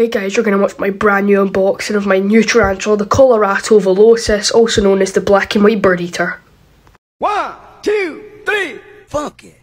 Hey guys, you're going to watch my brand new unboxing of my new tarantula, the Coloratovillosus, also known as the black and white bird eater. One, two, three, fuck it.